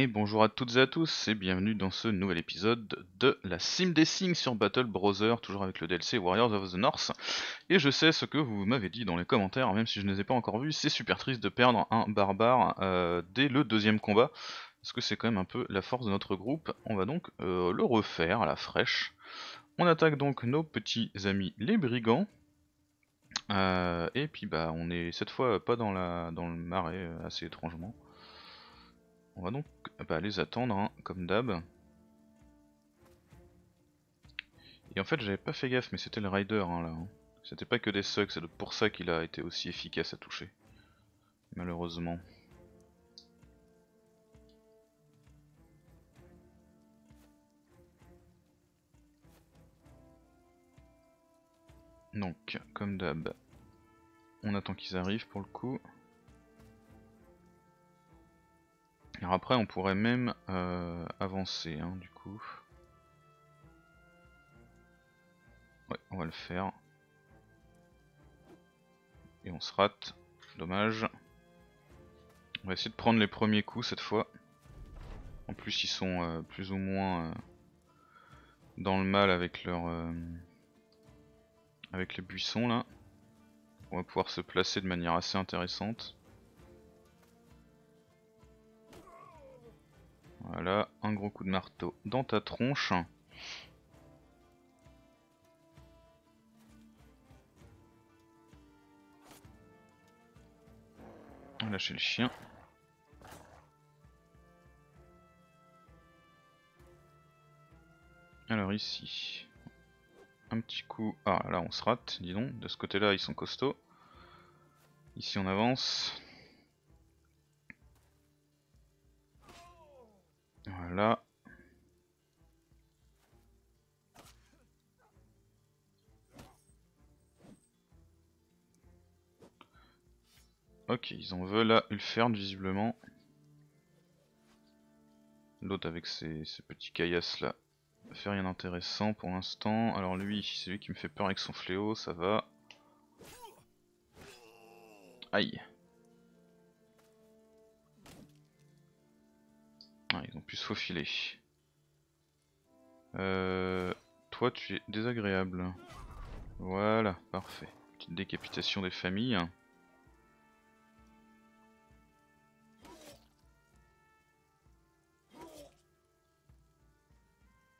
Et bonjour à toutes et à tous et bienvenue dans ce nouvel épisode de la Sim Dessing sur Battle Browser, toujours avec le DLC Warriors of the North. Et je sais ce que vous m'avez dit dans les commentaires, même si je ne les ai pas encore vus, c'est super triste de perdre un barbare euh, dès le deuxième combat, parce que c'est quand même un peu la force de notre groupe. On va donc euh, le refaire à la fraîche. On attaque donc nos petits amis les brigands. Euh, et puis bah on est cette fois pas dans, la, dans le marais assez étrangement. On va donc bah, les attendre, hein, comme d'hab. Et en fait j'avais pas fait gaffe mais c'était le rider hein, là. Hein. C'était pas que des sucks, c'est pour ça qu'il a été aussi efficace à toucher. Malheureusement. Donc, comme d'hab, on attend qu'ils arrivent pour le coup. Alors après on pourrait même euh, avancer hein, du coup. Ouais, on va le faire. Et on se rate, dommage. On va essayer de prendre les premiers coups cette fois. En plus ils sont euh, plus ou moins euh, dans le mal avec leur avec les buissons là. On va pouvoir se placer de manière assez intéressante. Voilà, un gros coup de marteau dans ta tronche. Lâcher le chien. Alors ici, un petit coup. Ah là on se rate, dis donc. De ce côté là ils sont costauds. Ici on avance. Voilà. Ok, ils en veulent à Ulfern visiblement. L'autre avec ses, petits caillasses là fait rien d'intéressant pour l'instant. Alors lui, c'est lui qui me fait peur avec son fléau, ça va. Aïe. Ah, ils ont pu se faufiler. Euh, toi, tu es désagréable. Voilà, parfait. Petite décapitation des familles.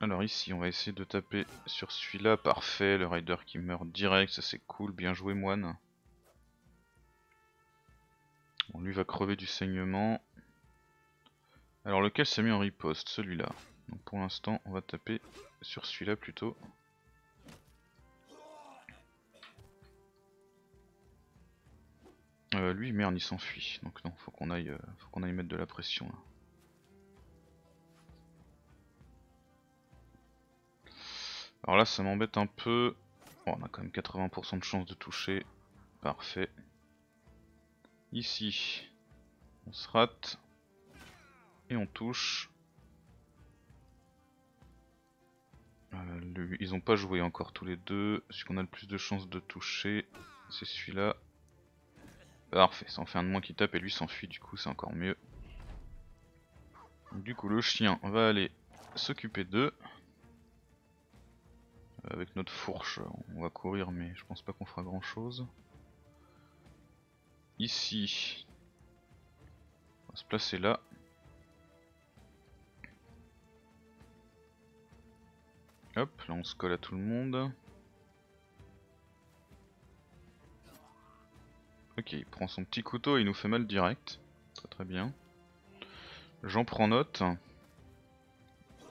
Alors ici, on va essayer de taper sur celui-là. Parfait, le rider qui meurt direct, ça c'est cool. Bien joué, moine. On lui va crever du saignement. Alors lequel s'est mis en riposte? Celui-là. Donc pour l'instant on va taper sur celui-là plutôt. Euh, lui merde il s'enfuit donc non faut qu'on aille, euh, aille mettre de la pression là. Alors là ça m'embête un peu. On a quand même 80% de chance de toucher. Parfait. Ici on se rate et on touche. Euh, ils ont pas joué encore tous les deux. Celui qu'on a le plus de chances de toucher, c'est celui-là. Parfait, ça en fait un de moins qui tape et lui s'enfuit, du coup c'est encore mieux. Du coup le chien va aller s'occuper d'eux. Avec notre fourche, on va courir mais je pense pas qu'on fera grand chose. Ici, on va se placer là. Hop, là on se colle à tout le monde. Ok, il prend son petit couteau et il nous fait mal direct. Très très bien. J'en prends note.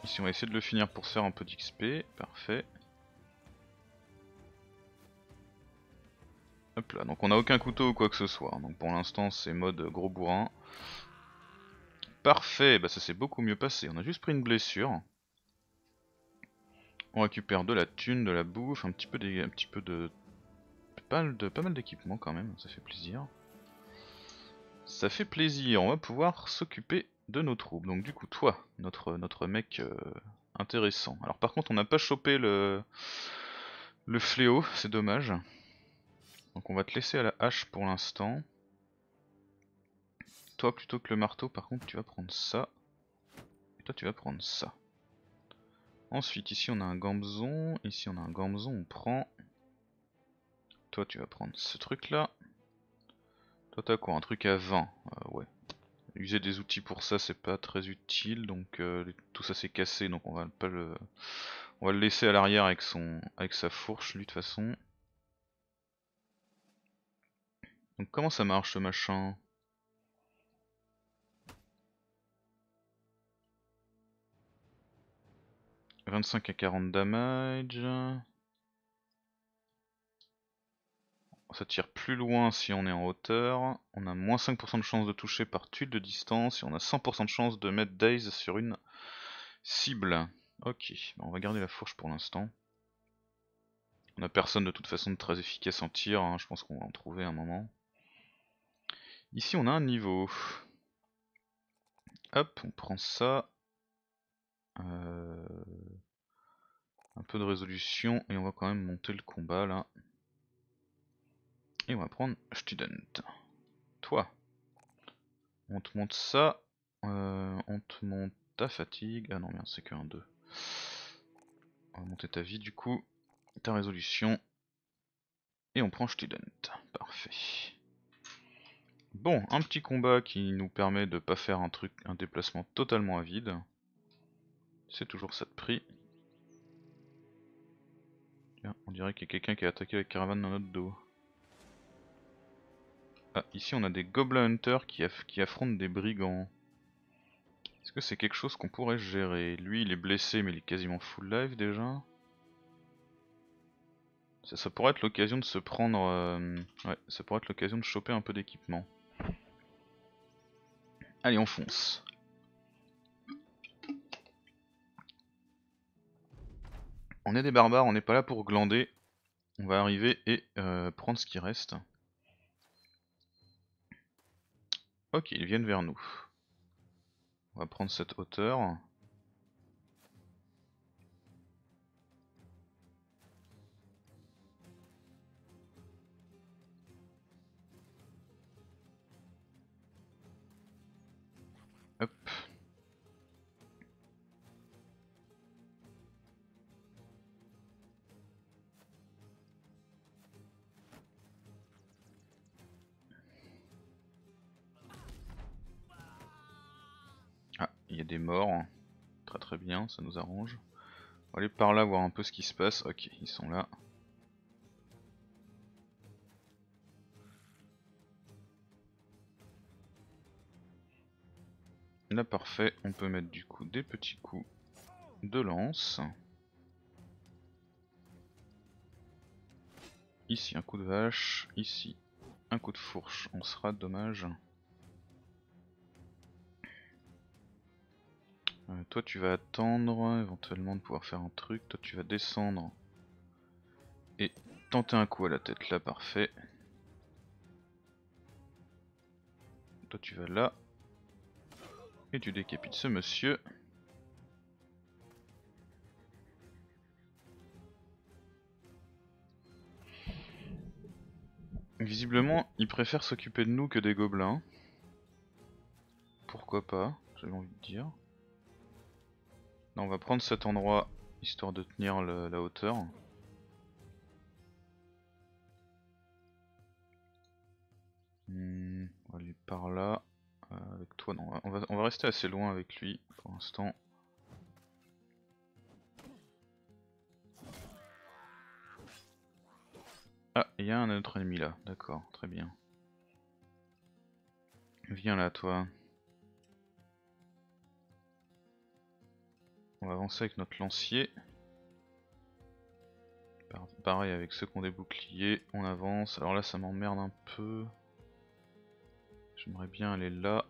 Ici on va essayer de le finir pour faire un peu d'XP. Parfait. Hop là, donc on a aucun couteau ou quoi que ce soit. Donc pour l'instant c'est mode gros bourrin. Parfait, bah ça s'est beaucoup mieux passé. On a juste pris une blessure. On récupère de la thune, de la bouffe, un petit peu, un petit peu de... Pas, mal d'équipement quand même, ça fait plaisir. Ça fait plaisir, on va pouvoir s'occuper de nos troupes. Donc du coup toi, notre, mec euh, intéressant. Alors par contre on n'a pas chopé le, le fléau, c'est dommage. Donc on va te laisser à la hache pour l'instant. Toi plutôt que le marteau par contre tu vas prendre ça. toi tu vas prendre ça. Ensuite ici on a un Gamzon, ici on a un Gamzon, on prend... Toi tu vas prendre ce truc là. Toi t'as quoi? Un truc à 20 euh, Ouais. User des outils pour ça c'est pas très utile. Donc euh, tout ça c'est cassé. Donc on va pas le... On va le laisser à l'arrière avec son avec sa fourche lui de toute façon. Donc comment ça marche ce machin? 25 à 40 damage. Ça tire plus loin si on est en hauteur. On a moins 5% de chance de toucher par tuile de distance. Et on a 100% de chance de mettre Daze sur une cible. Ok, on va garder la fourche pour l'instant. On a personne de toute façon de très efficace en tir. Hein. Je pense qu'on va en trouver un moment. Ici on a un niveau. Hop, on prend ça. Euh, un peu de résolution et on va quand même monter le combat là. Et on va prendre Student. Toi, on te monte ça, euh, on te monte ta fatigue. Ah non, merde, c'est qu'un 2. On va monter ta vie du coup, ta résolution. Et on prend Student. Parfait. Bon, un petit combat qui nous permet de pas faire un truc, un déplacement totalement à vide. C'est toujours ça de prix. On dirait qu'il y a quelqu'un qui a attaqué la caravane dans notre dos. Ah, ici on a des Goblin Hunters qui, affrontent des brigands. Est-ce que c'est quelque chose qu'on pourrait gérer? Lui il est blessé mais il est quasiment full life déjà. Ça, pourrait être l'occasion de se prendre... Euh, ouais, ça pourrait être l'occasion de choper un peu d'équipement. Allez on fonce. On est des barbares, on n'est pas là pour glander. On va arriver et euh, prendre ce qui reste. Ok, ils viennent vers nous. On va prendre cette hauteur. Y a des morts. Très très bien, ça nous arrange. On va aller par là voir un peu ce qui se passe. Ok, ils sont là. Là parfait, on peut mettre du coup des petits coups de lance. Ici un coup de vache, ici un coup de fourche, on sera dommage. Euh, toi tu vas attendre éventuellement de pouvoir faire un truc, toi tu vas descendre et tenter un coup à la tête là, parfait. Toi tu vas là et tu décapites ce monsieur. Visiblement, il préfère s'occuper de nous que des gobelins. Pourquoi pas, j'avais envie de dire on va prendre cet endroit histoire de tenir la hauteur. Hmm, on va aller par là. Euh, avec toi, non, on va, on va rester assez loin avec lui pour l'instant. Ah, il y a un autre ennemi là, d'accord, très bien. Viens là, toi. On va avancer avec notre lancier. Pareil avec ceux qui ont des boucliers, on avance. Alors là ça m'emmerde un peu. J'aimerais bien aller là.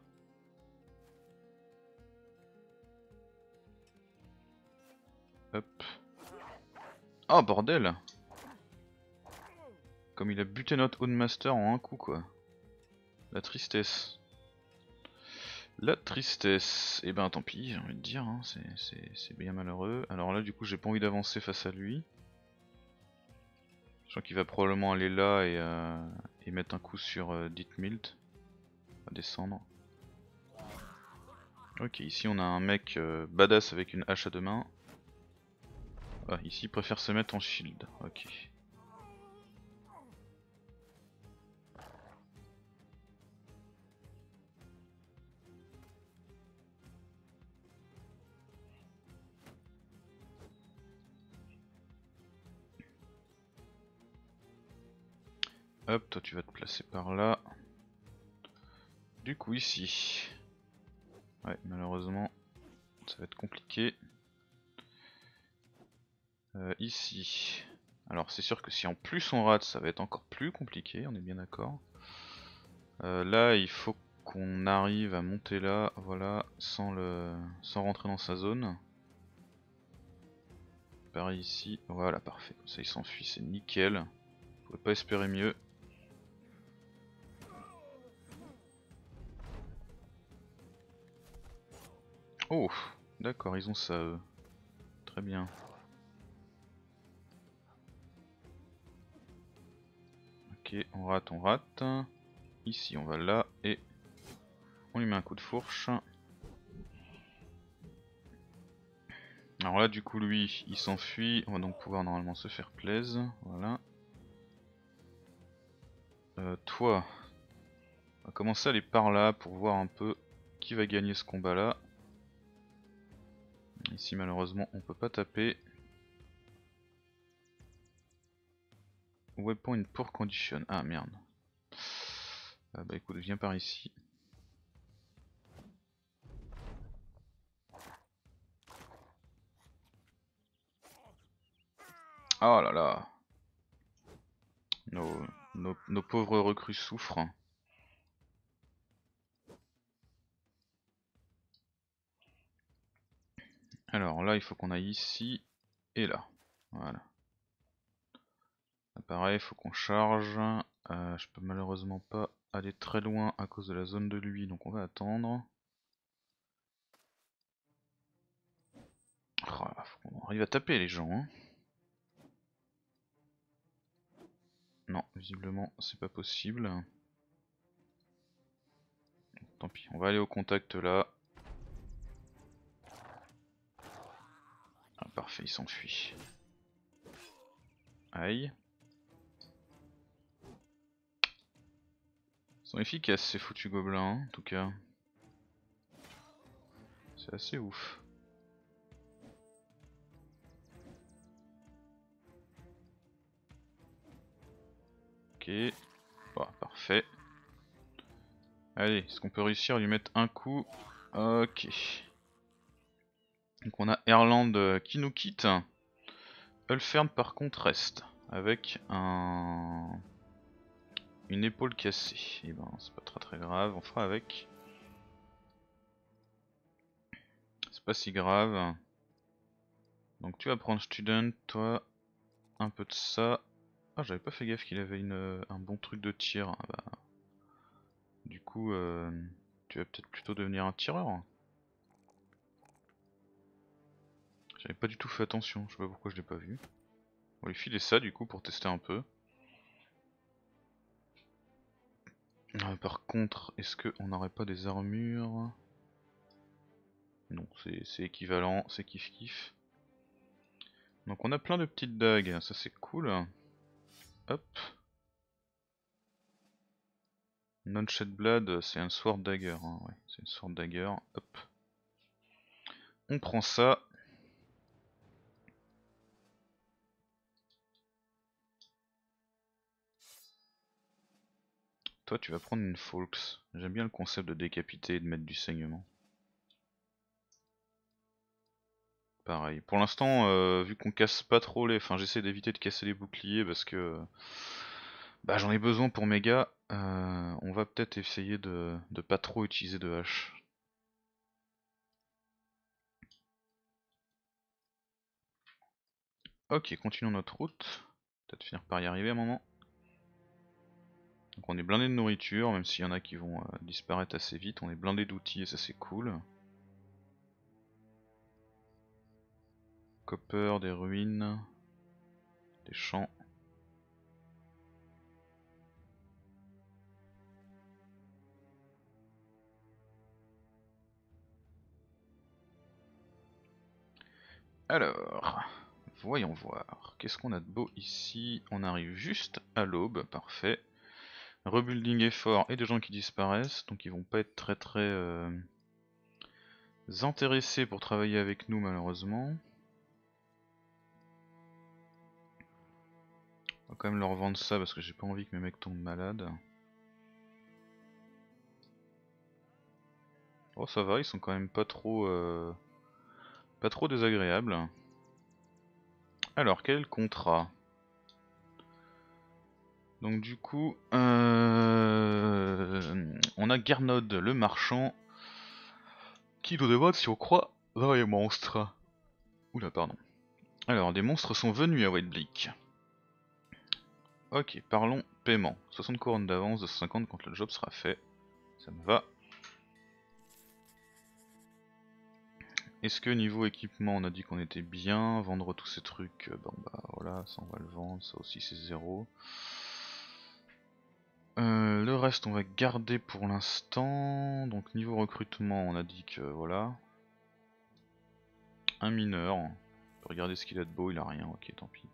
Hop. Oh bordel Comme il a buté notre Master en un coup quoi. La tristesse. La tristesse, et eh ben tant pis, j'ai envie de dire, hein, c'est bien malheureux. Alors là du coup j'ai pas envie d'avancer face à lui. Je crois qu'il va probablement aller là et, euh, mettre un coup sur euh, Ditmilt. On va descendre. Ok, ici on a un mec euh, badass avec une hache à deux mains. Ah, ici il préfère se mettre en shield. Ok. Hop, toi tu vas te placer par là. Du coup ici. Ouais, malheureusement, ça va être compliqué. Euh, ici. Alors c'est sûr que si en plus on rate, ça va être encore plus compliqué, on est bien d'accord. Euh, là, il faut qu'on arrive à monter là, voilà, sans, le, sans rentrer dans sa zone. Pareil ici, voilà, parfait. Ça, il s'enfuit, c'est nickel. On pouvait pas espérer mieux. Oh, d'accord, ils ont ça eux. Très bien. Ok, on rate, on rate. Ici, on va là et on lui met un coup de fourche. Alors là, du coup, lui, il s'enfuit. On va donc pouvoir normalement se faire plaise. Voilà. Euh, toi, on va commencer à aller par là pour voir un peu qui va gagner ce combat là. Ici malheureusement on peut pas taper. Weapon in poor condition. Ah merde. Ah bah écoute, viens par ici. Oh là là. Nos, nos, nos pauvres recrues souffrent. Alors là, il faut qu'on aille ici et là. Voilà. pareil, il faut qu'on charge. Euh, je peux malheureusement pas aller très loin à cause de la zone de lui, donc on va attendre. Oh, faut qu'on arrive à taper les gens. Hein. Non, visiblement c'est pas possible. Tant pis, on va aller au contact là. Parfait, il s'enfuit. Aïe. Ils sont efficaces ces foutus gobelins, en tout cas. C'est assez ouf. Ok. Bon, parfait. Allez, est-ce qu'on peut réussir à lui mettre un coup? Ok. Donc on a Erland euh, qui nous quitte. Ulfern par contre reste. Avec un... Une épaule cassée. Et eh ben c'est pas très très grave, on fera avec. C'est pas si grave. Donc tu vas prendre student, toi un peu de ça. Ah j'avais pas fait gaffe qu'il avait un bon truc de tir. Ah, bah. Du coup euh, tu vas peut-être plutôt devenir un tireur. J'avais pas du tout fait attention, je sais pas pourquoi je l'ai pas vu. On va lui filer ça du coup pour tester un peu. Euh, par contre, est-ce qu'on n'aurait pas des armures? Non, c'est équivalent, c'est kiff kiff. Donc on a plein de petites dagues, ça c'est cool. Hop. Non-shed blood, c'est un sword dagger, hein, c'est une sword dagger, hop. On prend ça, Toi, tu vas prendre une Folks. J'aime bien le concept de décapiter et de mettre du saignement. Pareil. Pour l'instant, euh, vu qu'on casse pas trop les... Enfin, j'essaie d'éviter de casser les boucliers parce que... Bah, j'en ai besoin pour mes gars. Euh, on va peut-être essayer de, pas trop utiliser de hache. Ok, continuons notre route. Peut-être finir par y arriver à un moment. Donc on est blindé de nourriture, même s'il y en a qui vont euh, disparaître assez vite, on est blindé d'outils et ça c'est cool. Copper, des ruines, des champs. Alors, voyons voir. Qu'est-ce qu'on a de beau ici? On arrive juste à l'aube, parfait. Rebuilding effort et des gens qui disparaissent, donc ils vont pas être très très euh, intéressés pour travailler avec nous malheureusement. On va quand même leur vendre ça parce que j'ai pas envie que mes mecs tombent malades. Oh ça va, ils sont quand même pas trop euh, pas trop désagréables. Alors, quel contrat? Donc du coup, euh, on a Gernod le marchand qui nous demande si on croit dans les monstres. Oula, pardon. Alors, des monstres sont venus à White Bleak. Ok, parlons paiement. 60 couronnes d'avance, de 50 quand le job sera fait. Ça me va. Est-ce que niveau équipement on a dit qu'on était bien? Vendre tous ces trucs, euh, bon bah voilà, ça on va le vendre, ça aussi c'est zéro. Euh, le reste on va garder pour l'instant. Donc niveau recrutement on a dit que voilà. Un mineur. On regarder ce qu'il a de beau, il a rien, ok tant pis.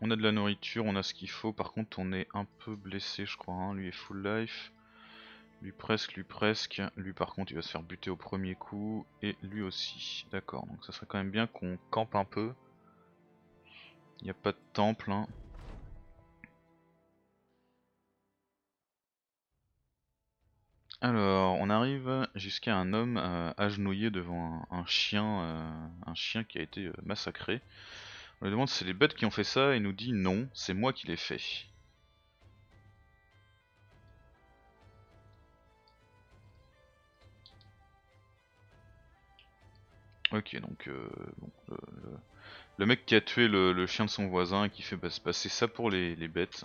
On a de la nourriture, on a ce qu'il faut, par contre on est un peu blessé je crois, hein. lui est full life. Lui presque, lui presque. Lui par contre il va se faire buter au premier coup. Et lui aussi. D'accord, donc ça serait quand même bien qu'on campe un peu. Il n'y a pas de temple. Hein. Alors, on arrive jusqu'à un homme euh, agenouillé devant un, chien, euh, un chien qui a été euh, massacré. On lui demande si c'est les bêtes qui ont fait ça et il nous dit non, c'est moi qui l'ai fait. Ok, donc le, mec qui a tué le, chien de son voisin et qui fait passer ça pour les, bêtes.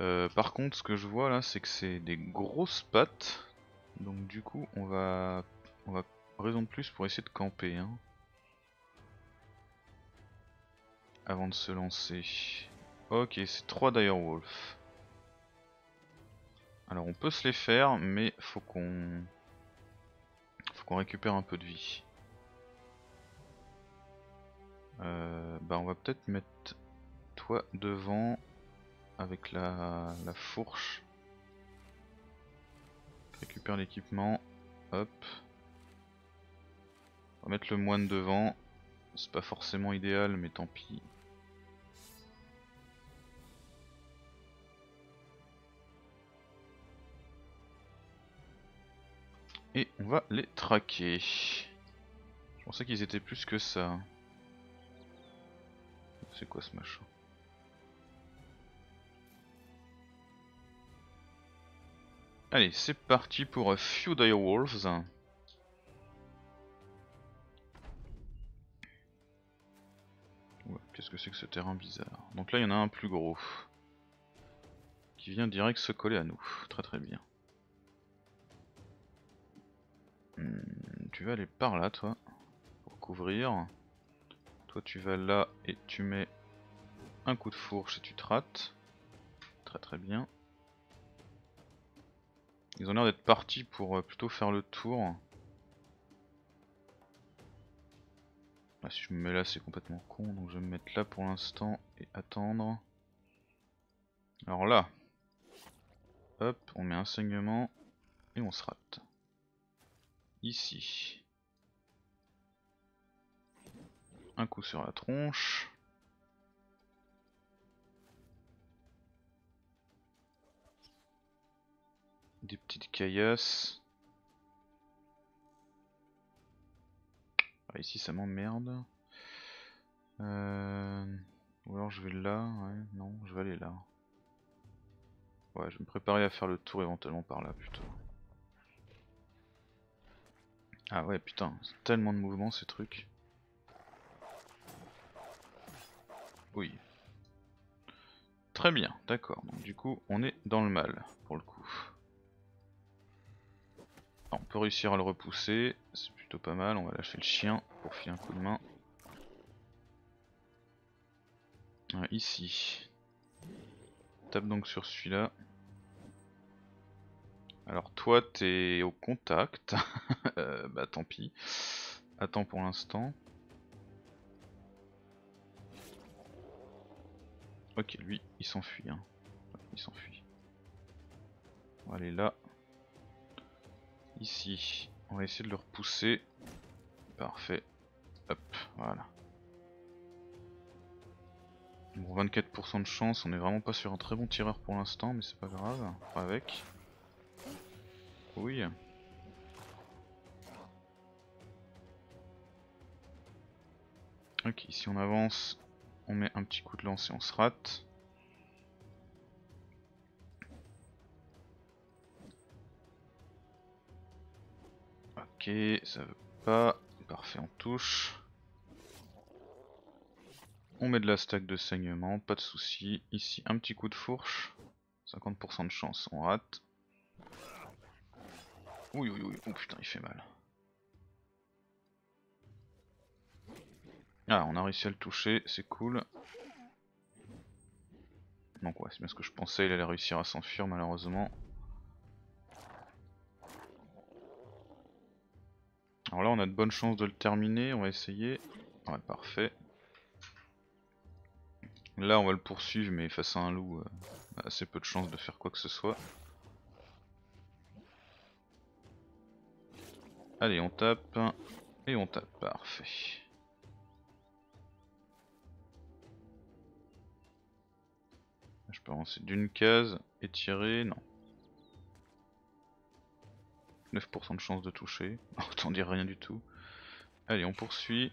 Euh, par contre, ce que je vois là, c'est que c'est des grosses pattes. Donc du coup, on va, on va raison de plus pour essayer de camper. Hein, avant de se lancer. Ok, c'est 3 Direwolf. Alors on peut se les faire, mais faut qu'on qu'on récupère un peu de vie. Euh, bah on va peut-être mettre toi devant avec la, la fourche. Récupère l'équipement. Hop. On va mettre le moine devant. C'est pas forcément idéal mais tant pis. Et on va les traquer. Je pensais qu'ils étaient plus que ça. C'est quoi ce machin? Allez, c'est parti pour a few direwolves. Qu'est-ce que c'est que ce terrain bizarre Donc là il y en a un plus gros. Qui vient direct se coller à nous. Très très bien. Hmm, tu vas aller par là toi, pour couvrir. Toi tu vas là et tu mets un coup de fourche et tu te rates. Très très bien. Ils ont l'air d'être partis pour euh, plutôt faire le tour. Si je me mets là c'est complètement con donc je vais me mettre là pour l'instant et attendre. Alors là, hop, on met un saignement et on se rate ici. Un coup sur la tronche. Des petites caillasses. Ah, ici ça m'emmerde. Euh... Ou alors je vais là, ouais, non, je vais aller là. Ouais, je vais me préparer à faire le tour éventuellement par là plutôt. Ah ouais putain, tellement de mouvements ces trucs. Oui. Très bien, d'accord. Donc du coup, on est dans le mal pour le coup. On peut réussir à le repousser, c'est plutôt pas mal. On va lâcher le chien pour filer un coup de main. ici. Tape donc sur celui-là. Alors toi t'es au contact, euh, bah tant pis. Attends pour l'instant. Ok, lui il s'enfuit. Hein. Il s'enfuit. On là. Ici. On va essayer de le repousser. Parfait. Hop, voilà. Bon, 24% de chance, on est vraiment pas sur un très bon tireur pour l'instant, mais c'est pas grave, avec. Oui. Ok, si on avance, on met un petit coup de lance et on se rate. Ok, ça veut pas. Parfait, on touche. On met de la stack de saignement, pas de souci. Ici, un petit coup de fourche. 50% de chance, on rate. Oui, oui, oui. Oh putain, il fait mal. Ah, on a réussi à le toucher, c'est cool. Donc ouais, c'est bien ce que je pensais, il allait réussir à s'enfuir malheureusement. Alors là on a de bonnes chances de le terminer, on va essayer. Ouais parfait. Là on va le poursuivre mais face à un loup, euh, assez peu de chances de faire quoi que ce soit. Allez on tape, et on tape, parfait. Je peux avancer d'une case et tirer, non. 9% de chance de toucher. Autant dire rien du tout. Allez, on poursuit.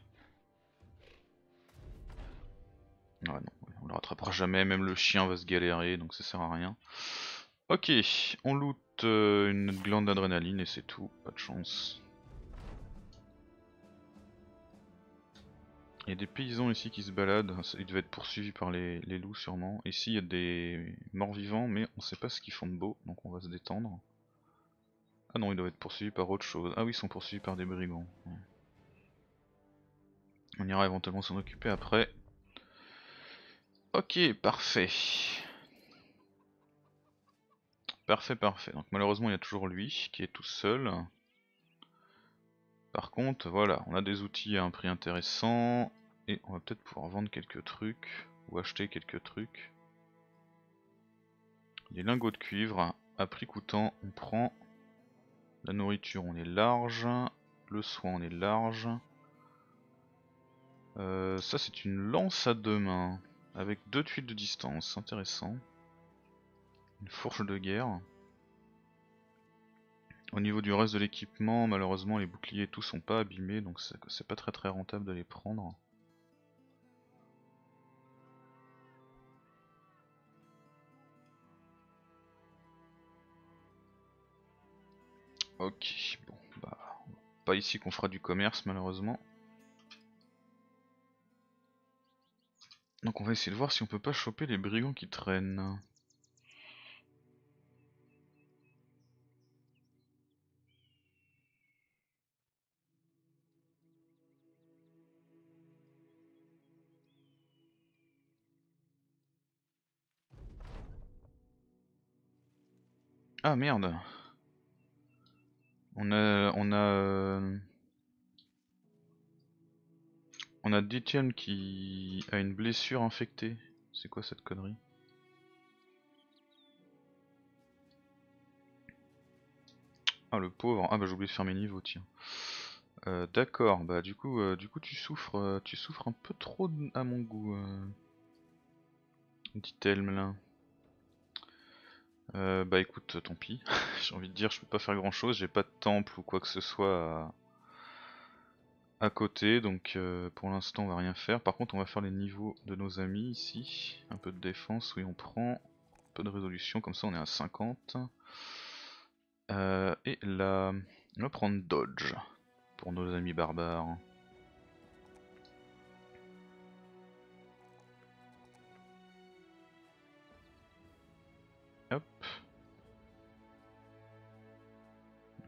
Ah non, on le rattrapera jamais, même le chien va se galérer, donc ça sert à rien. Ok, on loot euh, une glande d'adrénaline et c'est tout, pas de chance. Il y a des paysans ici qui se baladent, ils devaient être poursuivis par les, loups sûrement. Ici il y a des morts vivants mais on sait pas ce qu'ils font de beau, donc on va se détendre. Ah non, il doit être poursuivi par autre chose. Ah oui, ils sont poursuivis par des brigands. On ira éventuellement s'en occuper après. Ok, parfait. Parfait, parfait. Donc malheureusement, il y a toujours lui qui est tout seul. Par contre, voilà, on a des outils à un prix intéressant. Et on va peut-être pouvoir vendre quelques trucs. Ou acheter quelques trucs. Les lingots de cuivre, à prix coûtant, on prend la nourriture, on est large. Le soin, on est large. Euh, ça, c'est une lance à deux mains. Avec deux tuiles de distance. Intéressant. Une fourche de guerre. Au niveau du reste de l'équipement, malheureusement, les boucliers et tout sont pas abîmés. Donc c'est pas très très rentable de les prendre. Ok, bon, bah, pas ici qu'on fera du commerce malheureusement. Donc on va essayer de voir si on peut pas choper les brigands qui traînent. Ah merde on a, on a, euh, on a Dithian qui a une blessure infectée. C'est quoi cette connerie? Ah le pauvre. Ah bah j'ai oublié de faire mes niveaux tiens. Euh, d'accord. Bah du coup, euh, du coup tu souffres, tu souffres un peu trop à mon goût. Dit là. Euh, bah écoute, tant pis. j'ai envie de dire, je peux pas faire grand chose, j'ai pas de temple ou quoi que ce soit à, côté, donc euh, pour l'instant on va rien faire. Par contre on va faire les niveaux de nos amis ici. Un peu de défense, oui on prend. Un peu de résolution, comme ça on est à 50. Euh, et là, on va prendre Dodge pour nos amis barbares.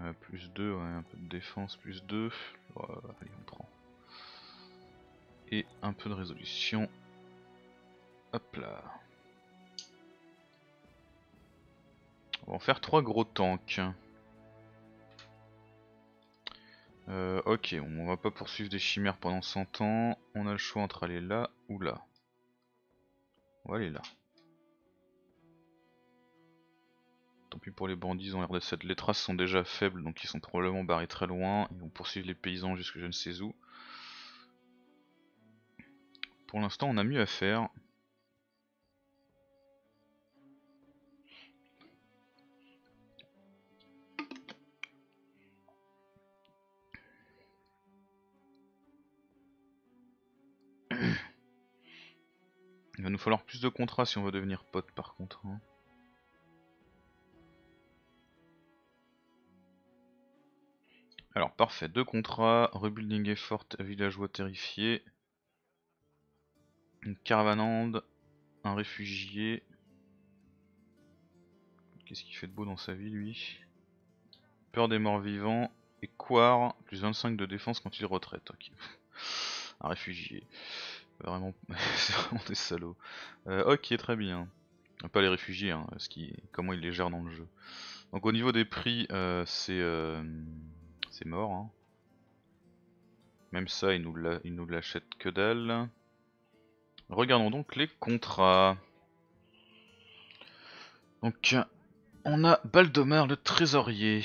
Euh, plus 2, ouais, un peu de défense, plus 2. allez, on prend. Et un peu de résolution. Hop là. On va en faire trois gros tanks. Euh, ok, on va pas poursuivre des chimères pendant 100 ans. On a le choix entre aller là ou là. On va aller là. Pis pour les bandits, ils ont l'air de cette. Les traces sont déjà faibles, donc ils sont probablement barrés très loin. Ils vont poursuivre les paysans jusque je ne sais où. Pour l'instant, on a mieux à faire. Il va nous falloir plus de contrats si on veut devenir pote par contre. Hein. Alors parfait, deux contrats, rebuilding effort, villageois terrifié, une caravanande, un réfugié. Qu'est-ce qu'il fait de beau dans sa vie lui? Peur des morts vivants et Quar, plus 25 de défense quand il retraite. un réfugié. Vraiment, c'est vraiment des salauds. Euh, ok, très bien. Pas les réfugiés, hein, comment ils les gèrent dans le jeu. Donc au niveau des prix, euh, c'est euh, c'est mort. Hein. Même ça, il nous l'achète que dalle. Regardons donc les contrats. Donc, on a Baldomar le trésorier.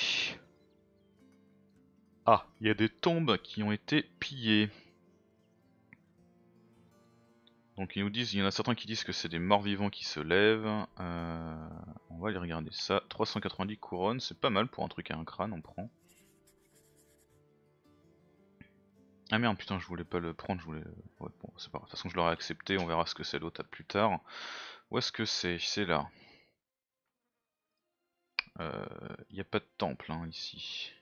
Ah, il y a des tombes qui ont été pillées. Donc ils nous disent, il y en a certains qui disent que c'est des morts vivants qui se lèvent. Euh, on va aller regarder ça. 390 couronnes, c'est pas mal pour un truc à un crâne, on prend. Ah merde, putain, je voulais pas le prendre, je voulais... De toute façon, je l'aurais accepté, on verra ce que c'est l'autre plus tard. Où est-ce que c'est? C'est là. Il euh, n'y a pas de temple, hein, ici.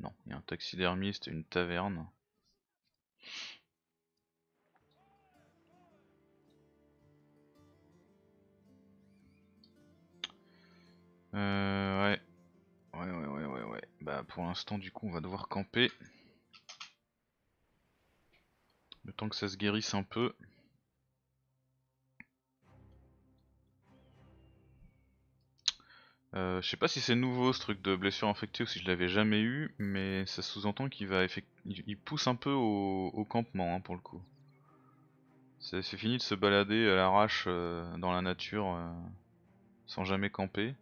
Non, il y a un taxidermiste et une taverne. Euh, ouais, ouais, ouais, ouais. Bah, pour l'instant, du coup, on va devoir camper. Le temps que ça se guérisse un peu. Euh, je sais pas si c'est nouveau ce truc de blessure infectée ou si je l'avais jamais eu, mais ça sous-entend qu'il va pousse un peu au, campement hein, pour le coup. C'est fini de se balader à l'arrache euh, dans la nature euh, sans jamais camper.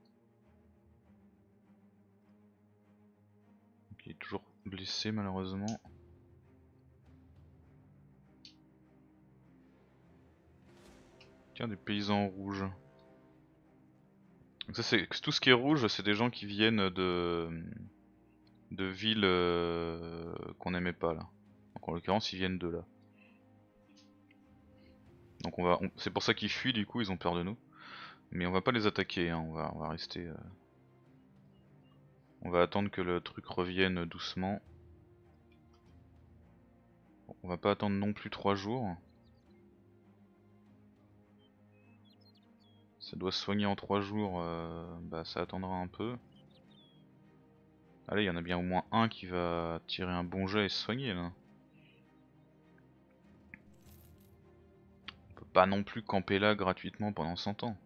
Il est toujours blessé malheureusement. Tiens, des paysans rouges. ça c'est tout ce qui est rouge, c'est des gens qui viennent de de villes euh, qu'on n'aimait pas là. Donc en l'occurrence, ils viennent de là. Donc on va, c'est pour ça qu'ils fuient. Du coup, ils ont peur de nous. Mais on va pas les attaquer. Hein. On va, on va rester. Euh, on va attendre que le truc revienne doucement. on va pas attendre non plus 3 jours. Ça doit se soigner en 3 jours, euh, bah ça attendra un peu. Allez, il y en a bien au moins un qui va tirer un bon jet et se soigner là. On peut pas non plus camper là gratuitement pendant 100 ans.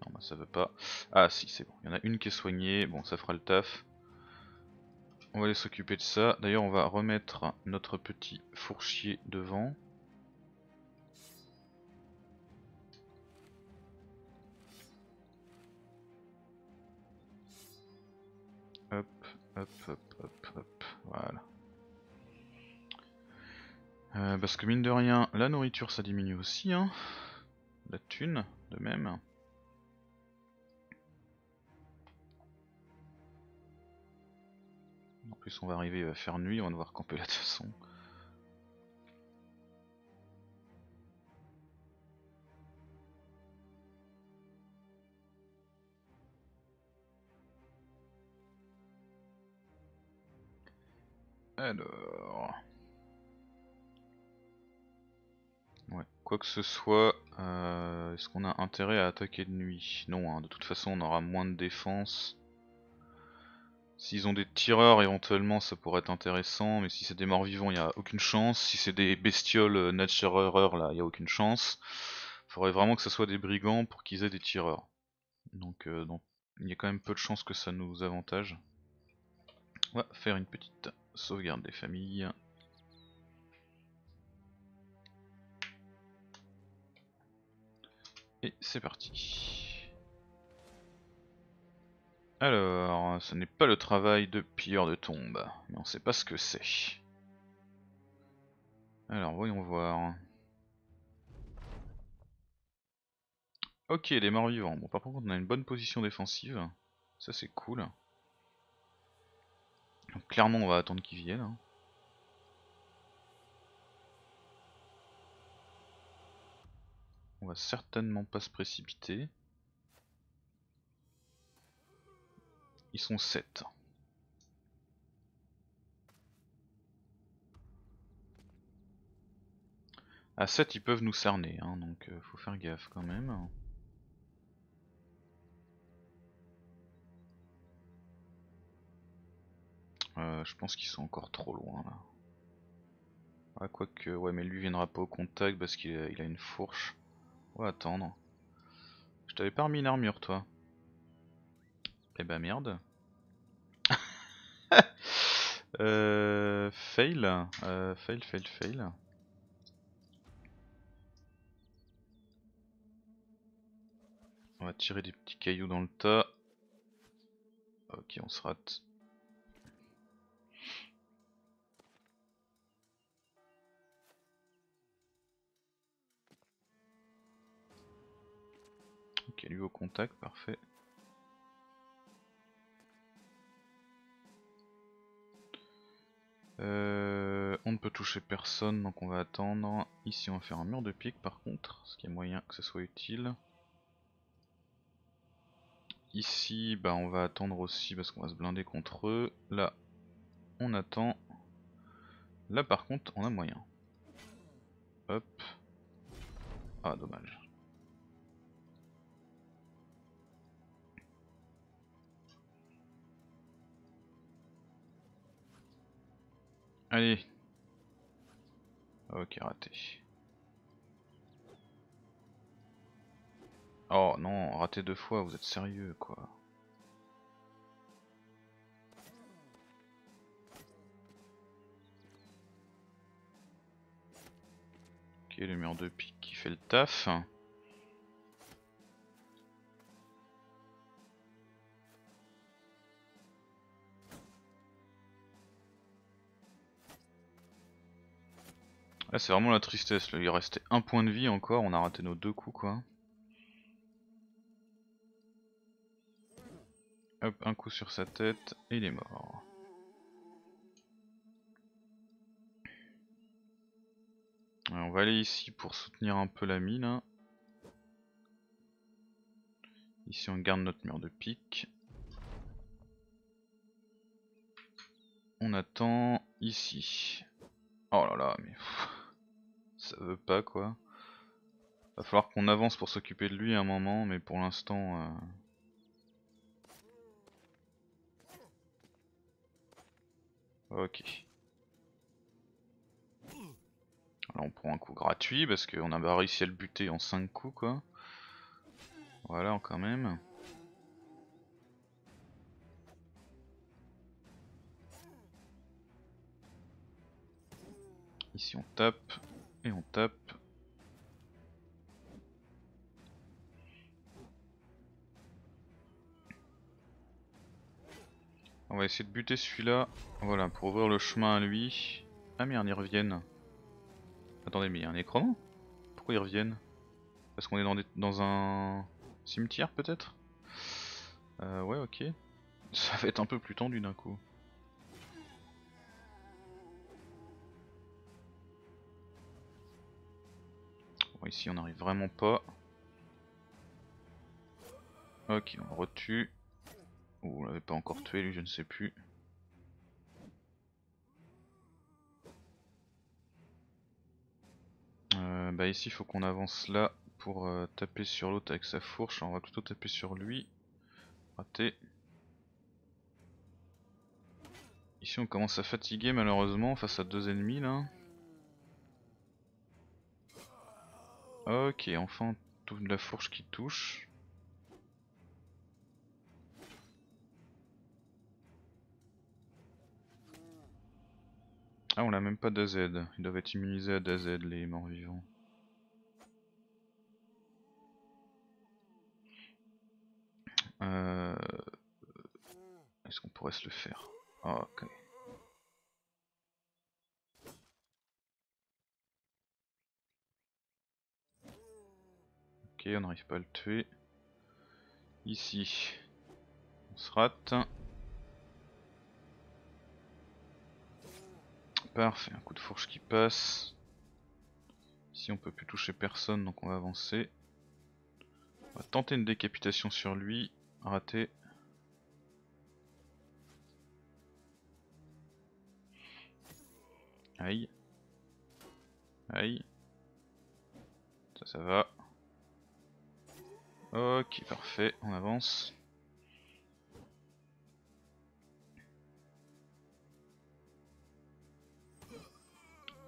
Non bah ça veut pas. Ah si c'est bon, il y en a une qui est soignée, bon ça fera le taf. On va aller s'occuper de ça. D'ailleurs on va remettre notre petit fourchier devant. Hop, hop, hop, hop, hop, voilà. Euh, parce que mine de rien, la nourriture ça diminue aussi, hein. La thune, de même. En plus on va arriver, il va faire nuit, on va devoir camper là de toute façon. Alors... Ouais, quoi que ce soit, euh, est-ce qu'on a intérêt à attaquer de nuit? Non, hein, de toute façon on aura moins de défense. S'ils ont des tireurs éventuellement ça pourrait être intéressant, mais si c'est des morts vivants il n'y a aucune chance. Si c'est des bestioles euh, là il n'y a aucune chance. Faudrait vraiment que ce soit des brigands pour qu'ils aient des tireurs. Donc, euh, donc il y a quand même peu de chances que ça nous avantage. On va faire une petite sauvegarde des familles. Et c'est parti. Alors, ce n'est pas le travail de pilleur de tombes, mais on sait pas ce que c'est. Alors, voyons voir. Ok, des morts vivants. Bon, par contre, on a une bonne position défensive. Ça, c'est cool. clairement, on va attendre qu'ils viennent. Hein. On va certainement pas se précipiter. Ils sont 7. À 7 ils peuvent nous cerner, hein, donc euh, faut faire gaffe quand même. Euh, je pense qu'ils sont encore trop loin là. Ah, quoique, ouais, mais lui viendra pas au contact parce qu'il a, une fourche. On va attendre. Je t'avais pas remis une armure, toi. Eh bah merde. euh, fail. Euh, fail, fail, fail. On va tirer des petits cailloux dans le tas. Ok, on se rate. Ok, lui au contact, parfait. Euh, on ne peut toucher personne, donc on va attendre. Ici on va faire un mur de pique par contre, ce qui est moyen que ce soit utile. Ici, bah on va attendre aussi parce qu'on va se blinder contre eux. Là, on attend. Là par contre, on a moyen. Hop. Ah, dommage. Allez. Ok, raté. Oh non, raté deux fois, vous êtes sérieux quoi. Ok, le mur de pique qui fait le taf. Là c'est vraiment la tristesse, il restait un point de vie encore, on a raté nos deux coups quoi. Hop, un coup sur sa tête et il est mort. on va aller ici pour soutenir un peu la mine. Ici on garde notre mur de pique. On attend ici. Oh là là, mais ça veut pas quoi. Va falloir qu'on avance pour s'occuper de lui un moment, mais pour l'instant... Euh, Ok. Alors on prend un coup gratuit parce qu'on a réussi à le buter en 5 coups quoi. Voilà quand même. Ici on tape et on tape. On va essayer de buter celui-là. Voilà, pour ouvrir le chemin à lui. Ah merde, ils reviennent. Attendez, mais il y a un écran Pourquoi ils reviennent? Parce qu'on est dans, un cimetière peut-être? Euh, Ouais, ok. Ça va être un peu plus tendu d'un coup. Ici on n'arrive vraiment pas. Ok, on le retue. Ou on l'avait pas encore tué lui, je ne sais plus. Euh, bah ici il faut qu'on avance là pour euh, taper sur l'autre avec sa fourche, on va plutôt taper sur lui. Raté. Ici on commence à fatiguer malheureusement face à deux ennemis là. Ok, enfin surtout de la fourche qui touche. Ah, on a même pas d'AZ. Ils doivent être immunisés à d'AZ, les morts vivants. Euh... Est-ce qu'on pourrait se le faire? Ah, Ok. Ok, on n'arrive pas à le tuer. Ici, on se rate. Parfait, un coup de fourche qui passe. Ici on peut plus toucher personne donc on va avancer. On va tenter une décapitation sur lui. Raté. Aïe. Aïe. Ça, ça va. Ok, parfait, on avance.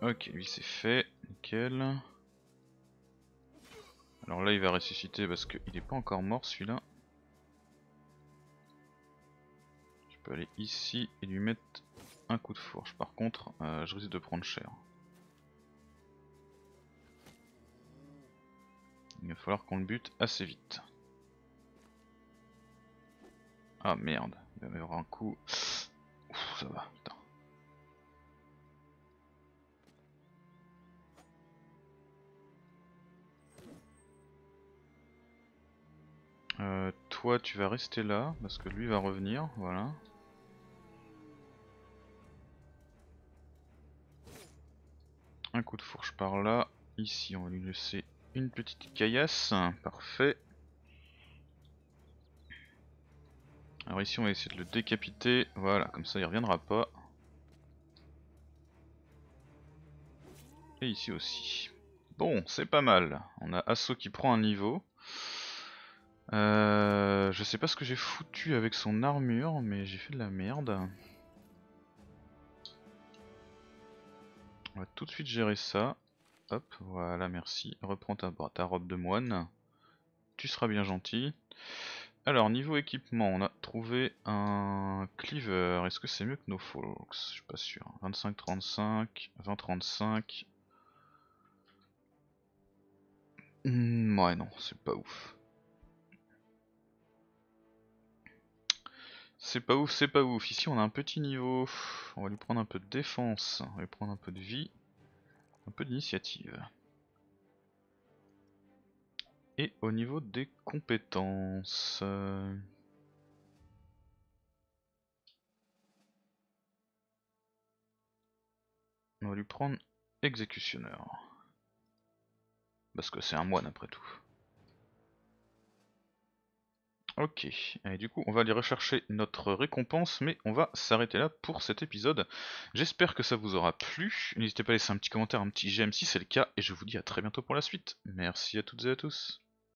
Ok, lui c'est fait, nickel. Alors là il va ressusciter parce qu'il n'est pas encore mort celui-là. Je peux aller ici et lui mettre un coup de fourche. Par contre, euh, je risque de prendre cher. Va falloir qu'on le bute assez vite. Ah merde, il va y avoir un coup. Ouf, ça va, putain. Euh, toi tu vas rester là parce que lui va revenir, voilà. Un coup de fourche par là. Ici on va lui laisser une petite caillasse, parfait. Alors ici on va essayer de le décapiter, voilà, comme ça il reviendra pas. Et ici aussi. Bon, c'est pas mal. On a Asso qui prend un niveau. Euh, je sais pas ce que j'ai foutu avec son armure, mais j'ai fait de la merde. On va tout de suite gérer ça. Hop, voilà, merci. Reprends ta, robe de moine. Tu seras bien gentil. Alors, niveau équipement, on a trouvé un cleaver. Est-ce que c'est mieux que nos folks? Je suis pas sûr. 25-35, 20-35. Hmm, ouais, non, c'est pas ouf. C'est pas ouf, c'est pas ouf. Ici, on a un petit niveau. On va lui prendre un peu de défense. On va lui prendre un peu de vie. Un peu d'initiative. Et au niveau des compétences... Euh, on va lui prendre exécutionneur. Parce que c'est un moine après tout. Ok, et du coup on va aller rechercher notre récompense, mais on va s'arrêter là pour cet épisode. J'espère que ça vous aura plu, n'hésitez pas à laisser un petit commentaire, un petit j'aime si c'est le cas, et je vous dis à très bientôt pour la suite. Merci à toutes et à tous.